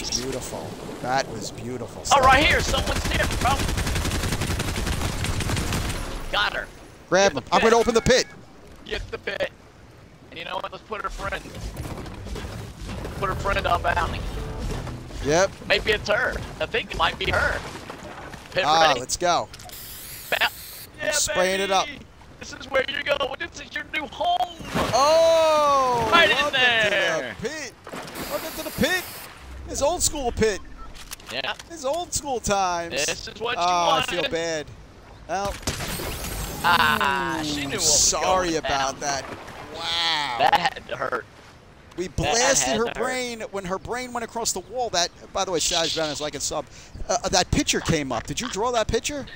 was beautiful. That was beautiful. Oh, right here. Someone's here, bro. Got her. Grab Get him. I'm going to open the pit. Get the pit. And you know what? Let's put her friend. Put her friend on bounty. Yep. Maybe it's her. I think it might be her. Pit Ah, ready. let's go. Ba- yeah, spraying it up. This is where you're going. This is your new home. Oh! Right in welcome there. To the pit. Welcome to the pit. His old school pit. Yeah. His old school times. This is what you oh, I feel bad. Well, Ah, she knew sorry about that. Wow. That had to hurt. we blasted her to hurt. brain when her brain went across the wall. That, by the way, Savage Brown is like a sub. Uh, that picture came up. Did you draw that picture?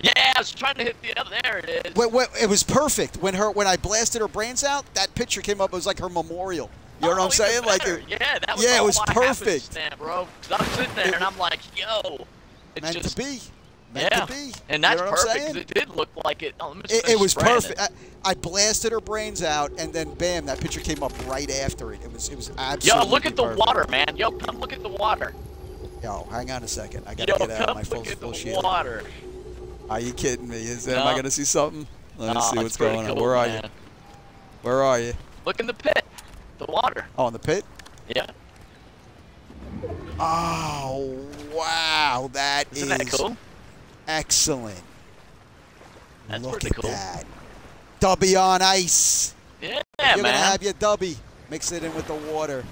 Yeah, I was trying to hit the other. There it is. Wait, wait, it was perfect when her when I blasted her brains out. That picture came up. It was like her memorial. You know what Oh, I'm saying? Like, it, yeah, that was yeah, it was perfect. happenstance, bro. 'Cause I'm sitting there It- and I'm like, yo, it's meant just to be. Meant yeah, to be. and that's you know what I'm saying? It did look like it. Oh, It, it was perfect. I, I blasted her brains out, and then bam, that picture came up right after it. It was it was absolutely. Yo, look at the perfect. water, man. Yo, come look at the water. Yo, hang on a second. I gotta Yo, get out my full, look at full the shield. water. Are you kidding me? Is am I gonna see something? Let me Oh, see what's going on. cool, Where are man. you? Where are you? Look in the pit. Water. Oh, in the pit. Yeah. Oh wow, that Isn't that is cool? excellent. That's Look pretty at cool. that. Dubby on ice. Yeah, You're man. gonna have your dubby. Mix it in with the water.